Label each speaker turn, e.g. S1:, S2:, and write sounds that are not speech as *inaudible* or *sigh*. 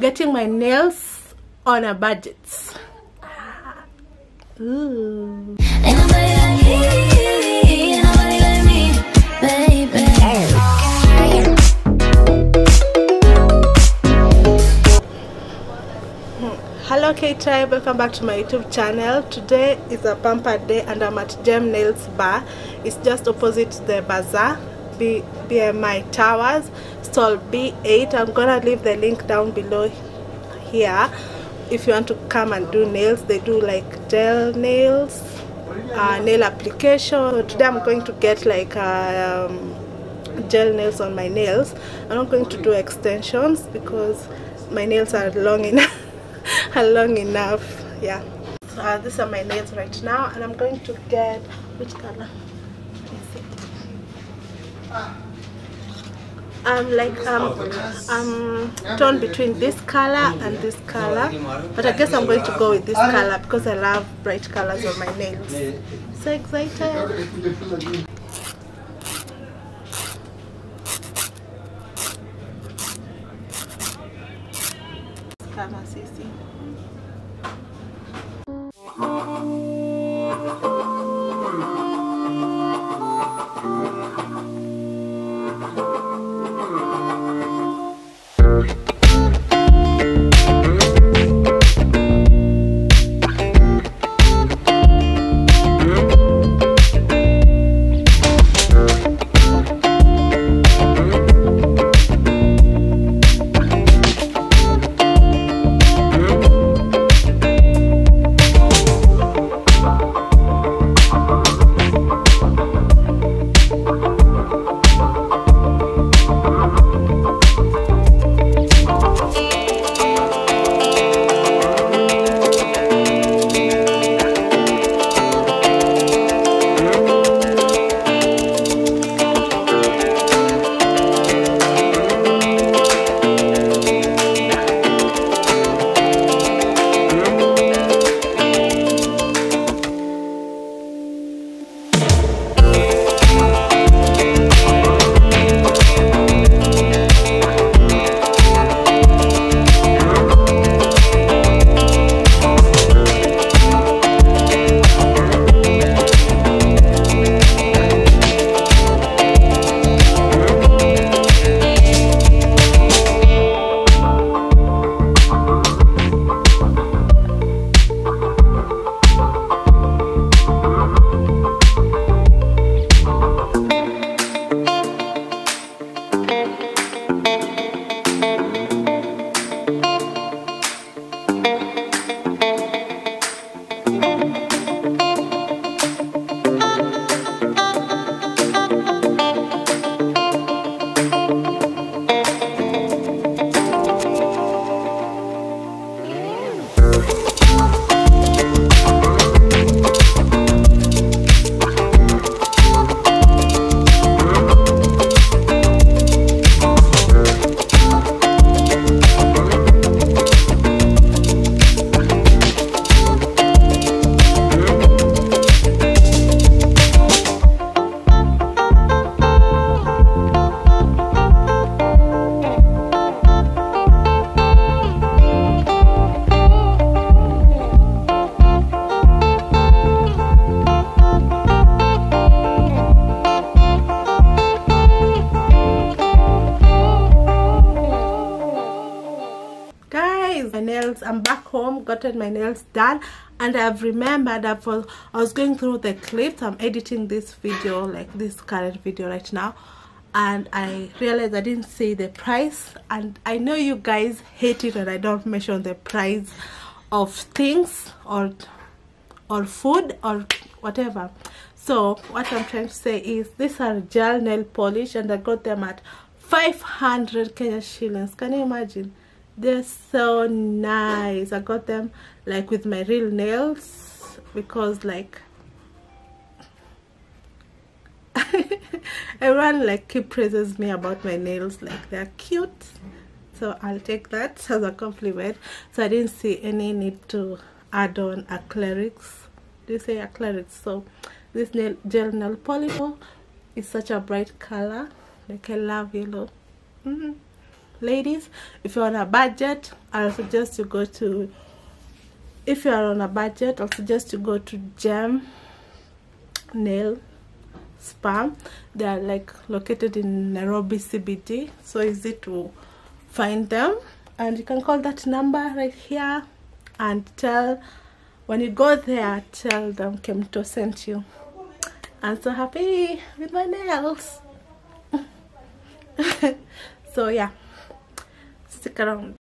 S1: getting my nails on a budget. Ooh. Hello k-tribe. Welcome back to my youtube channel. Today is a pamper day and i'm at Jem nails bar. It's just opposite the bazaar B bmi towers. Stall b8 i'm gonna leave the link down below here. If you want to come and do nails they do like gel nails uh, nail application. Today i'm going to get like um, gel nails on my nails. I'm not going to do extensions because my nails are long enough *laughs* are long enough. Yeah. Uh, these are my nails right now and i'm going to get which color? Is it I'm like um I'm torn between this color and this color but I guess I'm going to go with this color because I love bright colors on my nails. So excited nails. I'm back home gotten my nails done and i've remembered i was i was going through the clips. I'm editing this video like this current video right now and i realized i didn't say the price. And i know you guys hate it when i don't mention the price of things or or food or whatever. So what i'm trying to say is these are gel nail polish and i got them at 500 kenya shillings. Can you imagine they're so nice. I got them like with my real nails because like *laughs* everyone like keep praises me about my nails. Like they're cute. So i'll take that *laughs* as a compliment. So i didn't see any need to add on acrylics do you say acrylics so this nail gel nail polish is such a bright color. Like i love yellow. Mm -hmm. Ladies if you're on a budget i'll suggest you go to if you are on a budget i'll suggest you go to Jem nail spa. They are like located in nairobi cbd so easy to find them. And you can call that number right here and tell when you go there tell them Kemunto sent you. I'm so happy with my nails. *laughs* So yeah stick around